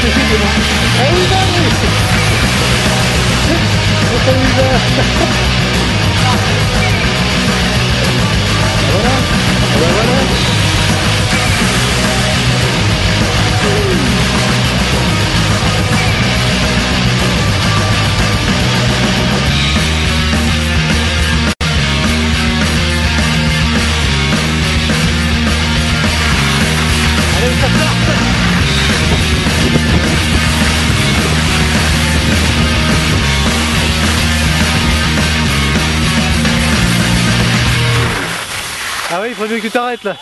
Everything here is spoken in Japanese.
てきても大ダメージ Ah oui, il faudrait bien que tu t'arrêtes là.